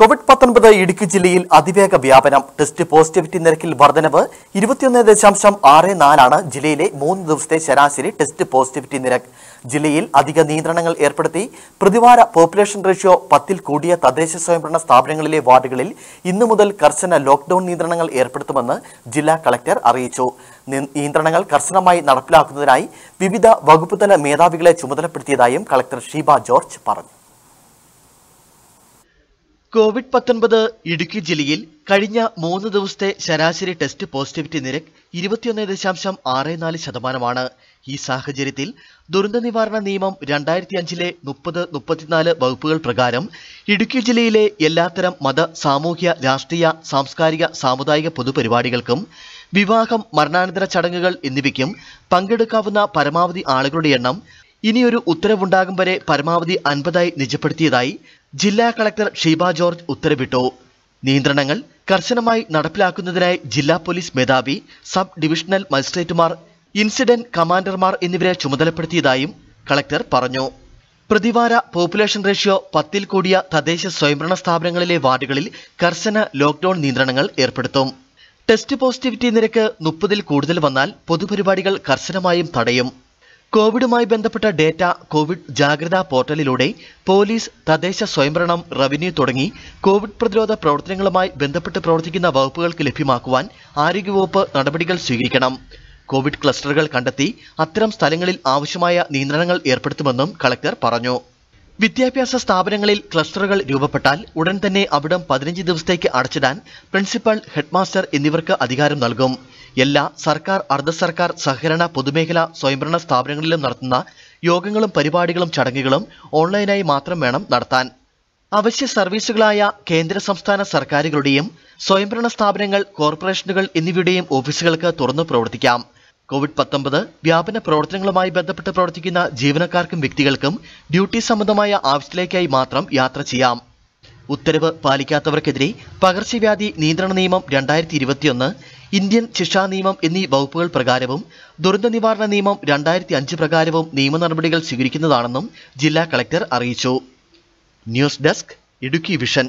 Covid പത്തൊൻപത് ഇടുക്കി ജില്ലയിൽ അതിവേഗ വ്യാപനം. ടെസ്റ്റ് പോസിറ്റിവിറ്റി നിരക്കിൽ വർധനവ് ഇരുപത്തിയൊന്ന് ദശാംശം ആറ് നാലാണ് ജില്ലയിലെ മൂന്ന് ദിവസത്തെ ശരാശരി ടെസ്റ്റ് പോസിറ്റിവിറ്റി നിരക്ക്. ജില്ലയിൽ അധിക നിയന്ത്രണങ്ങൾ ഏർപ്പെടുത്തി പ്രതിവാര പോപ്പുലേഷൻ റേഷ്യോ പത്തിൽ കൂടിയ തദ്ദേശ സ്വയംഭരണ സ്ഥാപനങ്ങളിലെ വാർഡുകളിൽ ഇന്നു മുതൽ കർശന ലോക്ക്ഡൌൺ നിയന്ത്രണങ്ങൾ ഏർപ്പെടുത്തുമെന്ന് ജില്ലാ കളക്ടർ അറിയിച്ചു. നിയന്ത്രണങ്ങൾ കർശനമായി നടപ്പിലാക്കുന്നതിനായി വിവിധ വകുപ്പുതല മേധാവികളെ ചുമതലപ്പെടുത്തിയതായും കളക്ടർ ഷീബ ജോർജ് പറഞ്ഞു. കോവിഡ് പത്തൊൻപത് ഇടുക്കി ജില്ലയിൽ കഴിഞ്ഞ മൂന്ന് ദിവസത്തെ ശരാശരി ടെസ്റ്റ് പോസിറ്റിവിറ്റി നിരക്ക് ഇരുപത്തിയൊന്ന് ദശാംശം ആറ് നാല് ശതമാനമാണ്. ഈ സാഹചര്യത്തിൽ ദുരന്ത നിവാരണ നിയമം രണ്ടായിരത്തി അഞ്ചിലെ മുപ്പത് മുപ്പത്തിനാല് വകുപ്പുകൾ പ്രകാരം ഇടുക്കി ജില്ലയിലെ എല്ലാത്തരം മത സാമൂഹ്യ രാഷ്ട്രീയ സാംസ്കാരിക സാമുദായിക പൊതുപരിപാടികൾക്കും വിവാഹം മരണാനന്തര ചടങ്ങുകൾ എന്നിവയ്ക്കും പങ്കെടുക്കാവുന്ന പരമാവധി ആളുകളുടെ എണ്ണം ഇനിയൊരു ഉത്തരവുണ്ടാകും വരെ പരമാവധി അൻപതായി നിജപ്പെടുത്തിയതായി ജില്ലാ കളക്ടർ ഷീബ ജോർജ് ഉത്തരവിട്ടു. നിയന്ത്രണങ്ങൾ കർശനമായി നടപ്പിലാക്കുന്നതിനായി ജില്ലാ പോലീസ് മേധാവി സബ് ഡിവിഷണൽ മജിസ്ട്രേറ്റുമാർ ഇൻസിഡന്റ് കമാൻഡർമാർ എന്നിവരെ ചുമതലപ്പെടുത്തിയതായും കളക്ടർ പറഞ്ഞു. പ്രതിവാര പോപ്പുലേഷൻ റേഷ്യോ പത്തിൽ കൂടിയ തദ്ദേശ സ്വയംഭരണ സ്ഥാപനങ്ങളിലെ വാർഡുകളിൽ കർശന ലോക്ഡൌൺ നിയന്ത്രണങ്ങൾ ഏർപ്പെടുത്തും. ടെസ്റ്റ് പോസിറ്റിവിറ്റി നിരക്ക് മുപ്പതിൽ കൂടുതൽ വന്നാൽ പൊതുപരിപാടികൾ കർശനമായും തടയും. കോവിഡുമായി ബന്ധപ്പെട്ട ഡേറ്റ കോവിഡ് ജാഗ്രതാ പോർട്ടലിലൂടെ പോലീസ് തദ്ദേശ സ്വയംഭരണം റവന്യൂ തുടങ്ങി കോവിഡ് പ്രതിരോധ പ്രവർത്തനങ്ങളുമായി ബന്ധപ്പെട്ട് പ്രവർത്തിക്കുന്ന വകുപ്പുകൾക്ക് ലഭ്യമാക്കുവാൻ ആരോഗ്യവകുപ്പ് നടപടികൾ സ്വീകരിക്കണം. കോവിഡ് ക്ലസ്റ്ററുകൾ കണ്ടെത്തി അത്തരം സ്ഥലങ്ങളിൽ ആവശ്യമായ നിയന്ത്രണങ്ങൾ ഏർപ്പെടുത്തുമെന്നും കളക്ടർ പറഞ്ഞു. വിദ്യാഭ്യാസ സ്ഥാപനങ്ങളിൽ ക്ലസ്റ്ററുകൾ രൂപപ്പെട്ടാൽ ഉടൻ തന്നെ അവിടം പതിനഞ്ച് ദിവസത്തേക്ക് അടച്ചിടാൻ പ്രിൻസിപ്പൽ ഹെഡ്മാസ്റ്റർ എന്നിവർക്ക് അധികാരം നൽകും. എല്ലാ സർക്കാർ അർദ്ധ സർക്കാർ സഹകരണ പൊതുമേഖലാ സ്വയംഭരണ സ്ഥാപനങ്ങളിലും നടത്തുന്ന യോഗങ്ങളും പരിപാടികളും ചടങ്ങുകളും ഓൺലൈനായി മാത്രം വേണം നടത്താൻ. അവശ്യ സർവീസുകളായ കേന്ദ്ര സംസ്ഥാന സർക്കാരുകളുടെയും സ്വയംഭരണ സ്ഥാപനങ്ങൾ കോർപ്പറേഷനുകൾ എന്നിവയുടെയും ഓഫീസുകൾക്ക് തുറന്നു പ്രവർത്തിക്കാം. കോവിഡ് പത്തൊമ്പത് വ്യാപന പ്രവർത്തനങ്ങളുമായി ബന്ധപ്പെട്ട് പ്രവർത്തിക്കുന്ന ജീവനക്കാർക്കും വ്യക്തികൾക്കും ഡ്യൂട്ടി സംബന്ധമായ ആവശ്യത്തിലേക്കായി മാത്രം യാത്ര ചെയ്യാം. ഉത്തരവ് പാലിക്കാത്തവർക്കെതിരെ പകർച്ചവ്യാധി നിയന്ത്രണ നിയമം രണ്ടായിരത്തി ഇരുപത്തിയൊന്ന് ഇന്ത്യൻ ശിക്ഷാ നിയമം എന്നീ വകുപ്പുകൾ പ്രകാരവും ദുരന്ത നിവാരണ നിയമം രണ്ടായിരത്തി അഞ്ച് പ്രകാരവും നിയമ നടപടികൾ സ്വീകരിക്കുന്നതാണെന്നും ജില്ലാ കളക്ടർ അറിയിച്ചു. News desk Idukki vision.